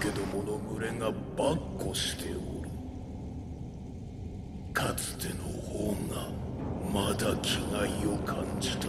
けどもの群れが跋扈しておる。かつての方がまだ気概を感じた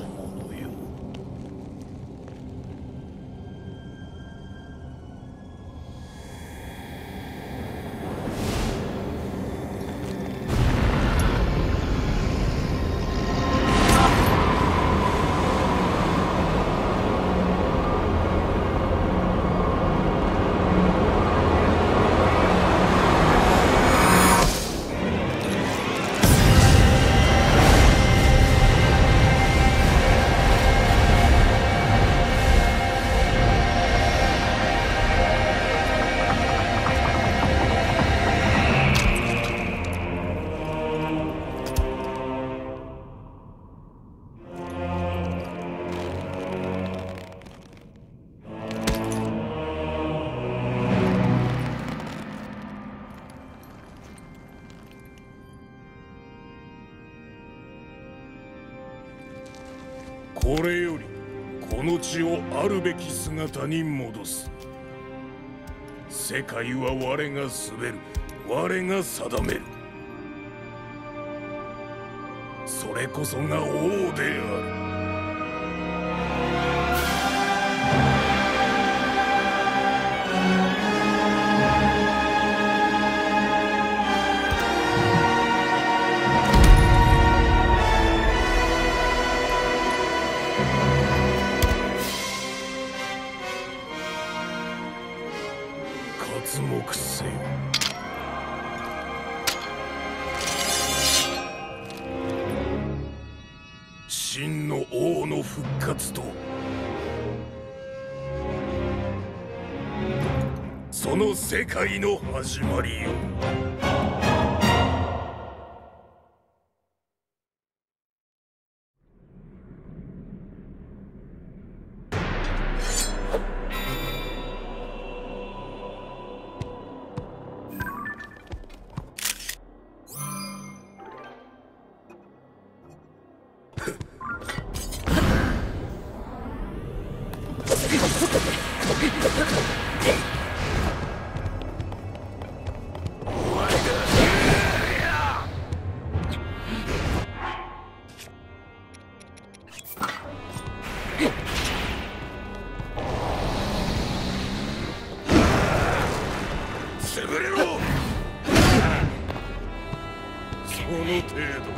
これよりこの地をあるべき姿に戻す。世界は我が滑る。我が定める。それこそが王である。始まりよ。潰れろ。その程度。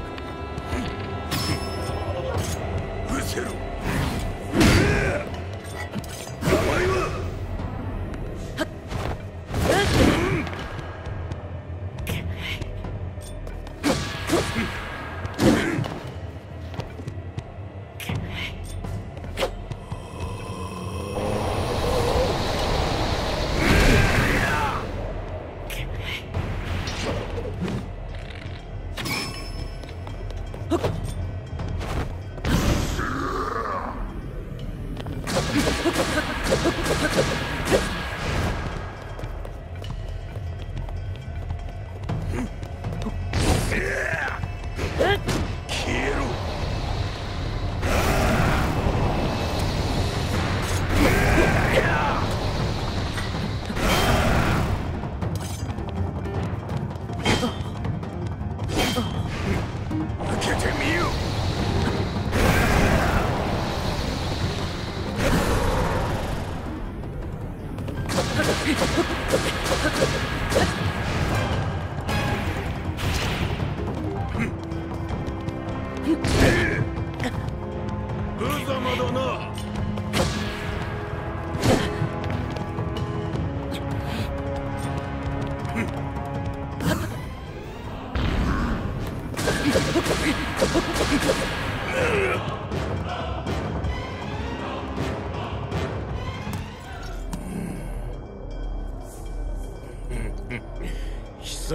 か失せろ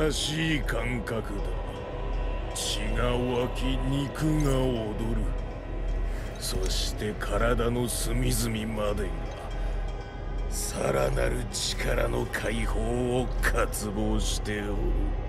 らしい感覚だ血が湧き肉が踊るそして体の隅々までがさらなる力の解放を渇望しておる。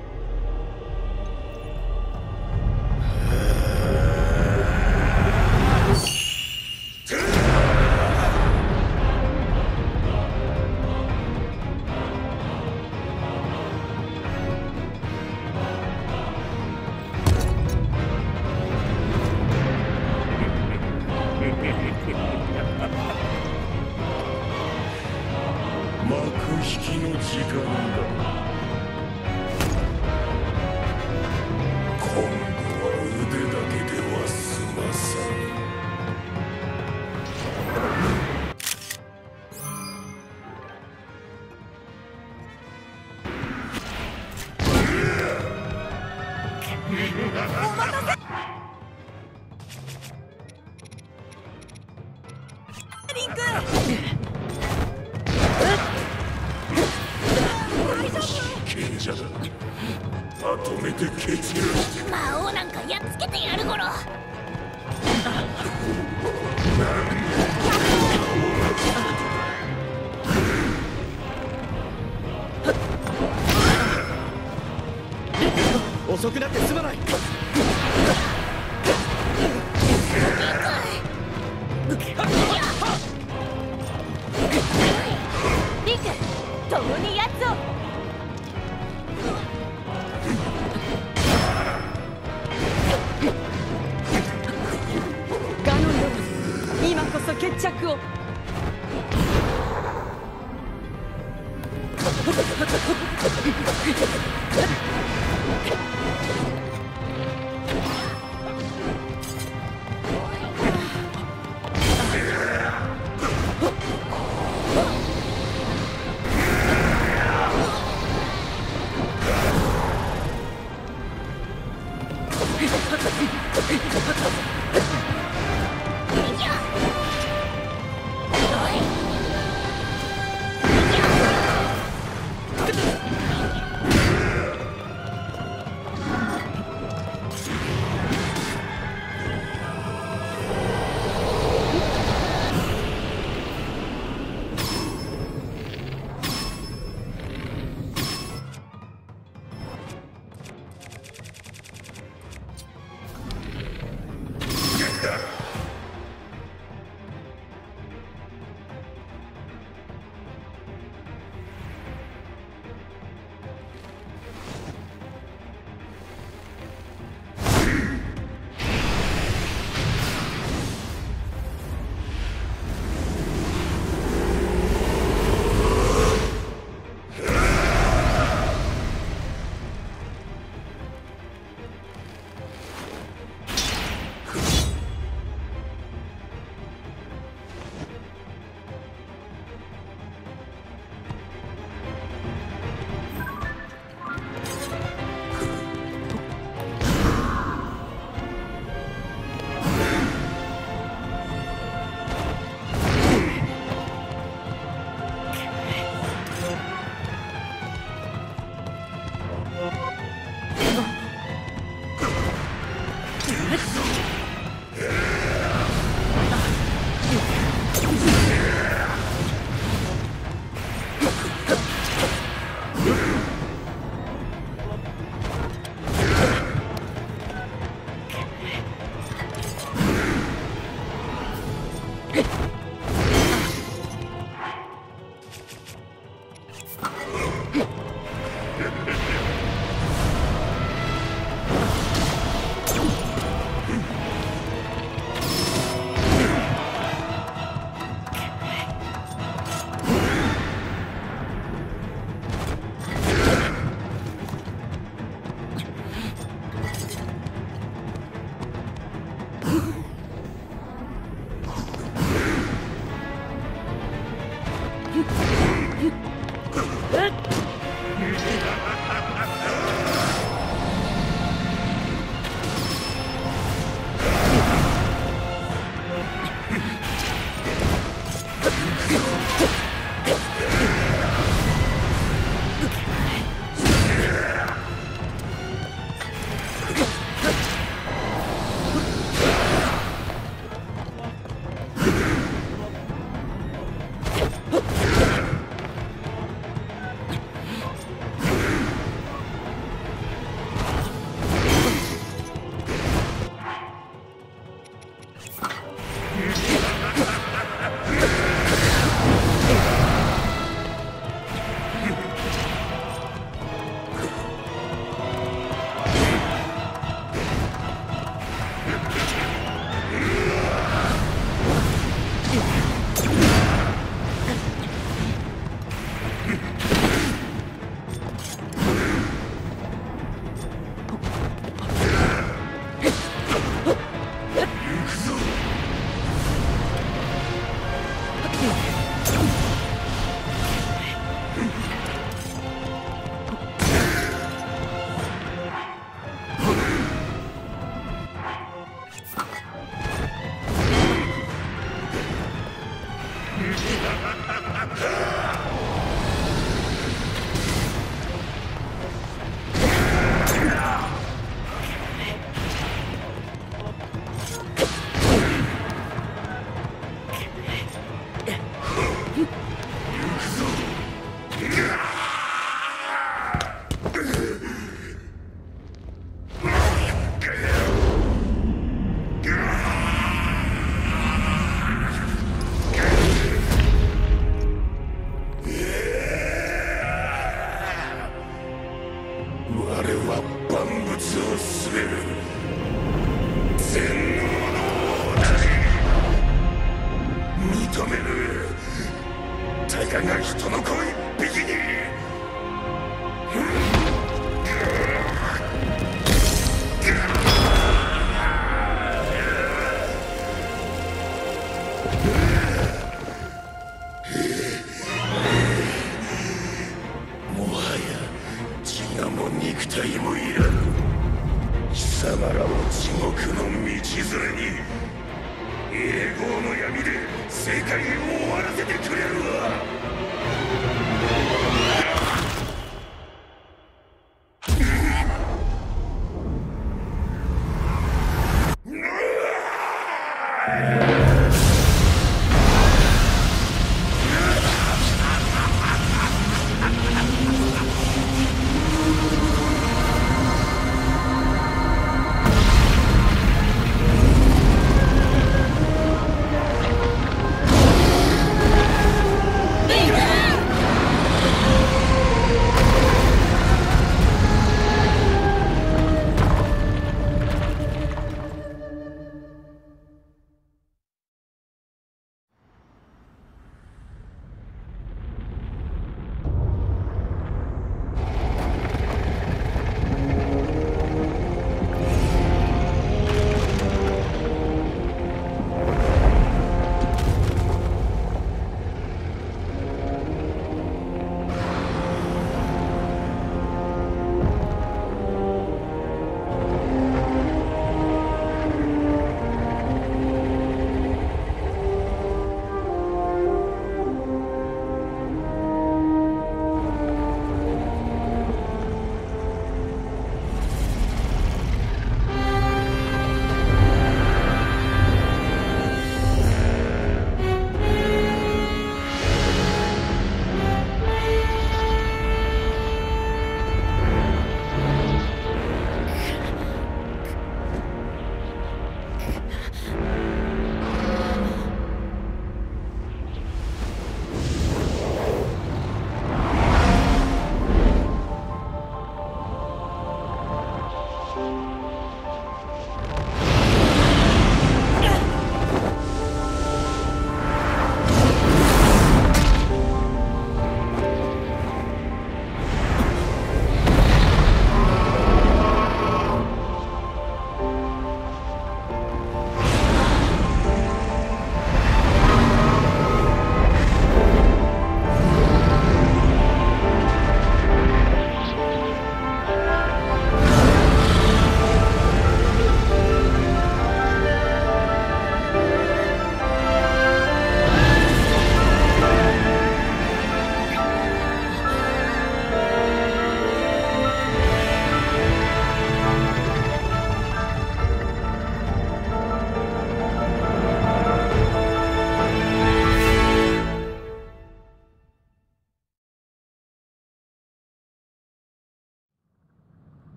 まとめて蹴散る魔王なんかやっつけてやるゴロ。遅くなってすまない。Yeah.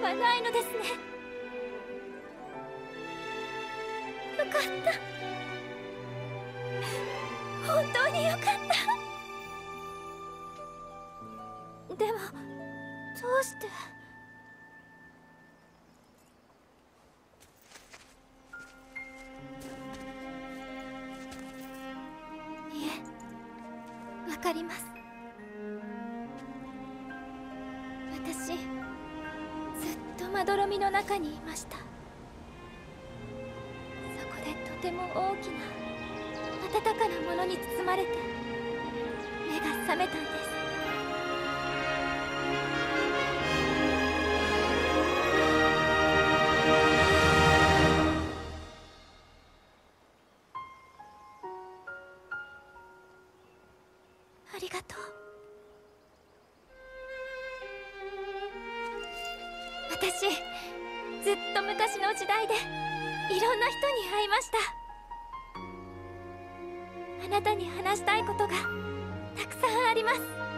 ではないのですね。がとう。私ずっと昔の時代でいろんな人に会いました。あなたに話したいことがたくさんあります。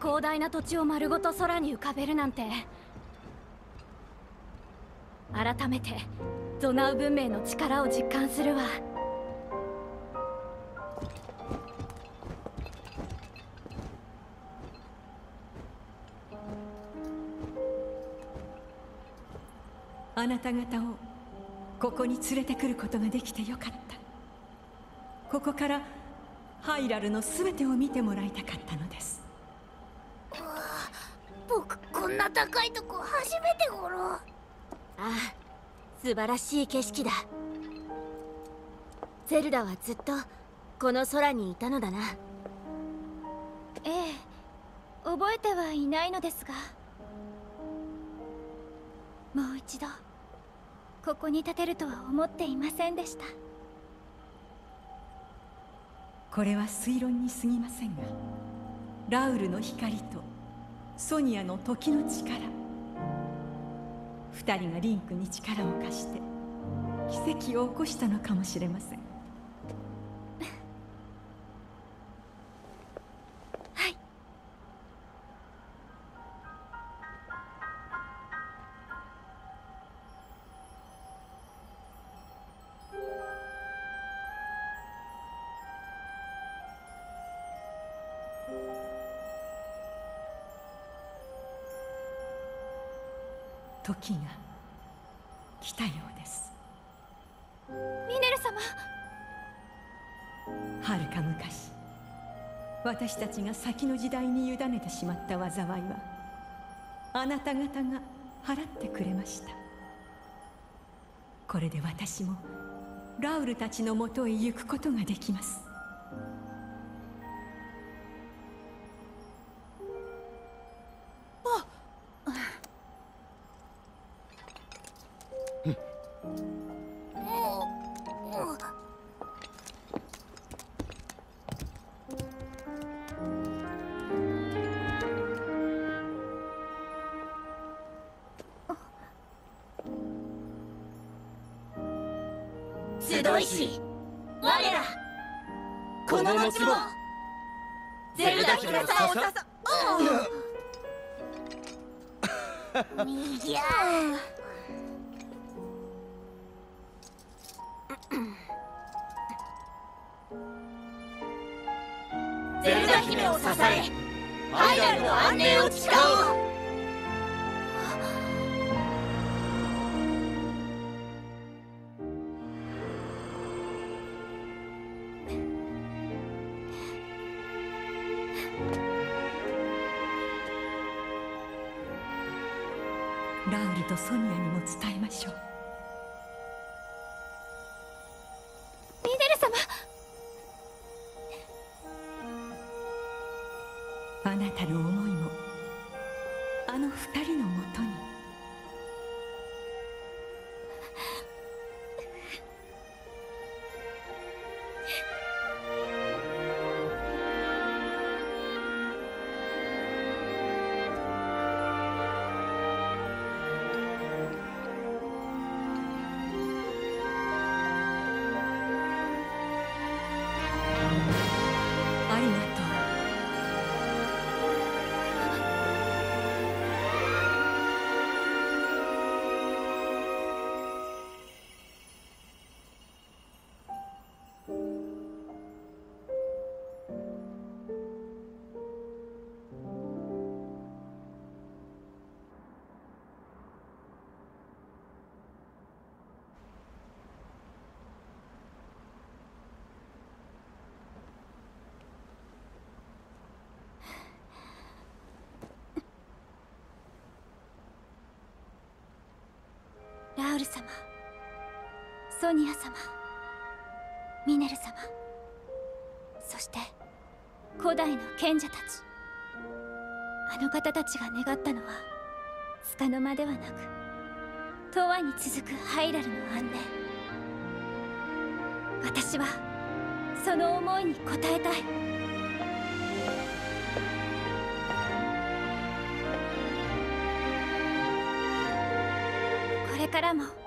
広大な土地を丸ごと空に浮かべるなんて。改めてゾナウ文明の力を実感するわ。あなた方をここに連れてくることができてよかった。ここからハイラルの全てを見てもらいたかったのです。んな高いとこ初めてごろ。ああ素晴らしい景色だ。ゼルダはずっとこの空にいたのだな。ええ覚えてはいないのですが。もう一度ここに立てるとは思っていませんでした。これは推論に過ぎませんがラウルの光とソニアの時の力。二人がリンクに力を貸して奇跡を起こしたのかもしれません。私たちが先の時代に委ねてしまった災いはあなた方が払ってくれました。これで私もラウルたちのもとへ行くことができます。いや。ゼルダ姫を支えファイナルの安寧を誓おう。しょう。ミネル様。あなたの思いもあの二人のもとに。ウル様。ソニア様。ミネル様。そして古代の賢者たち。あの方たちが願ったのは束の間ではなく永遠に続くハイラルの安寧。私はその思いに応えたい。からも。